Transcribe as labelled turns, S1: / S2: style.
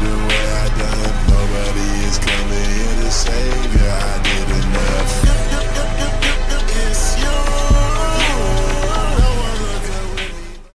S1: the way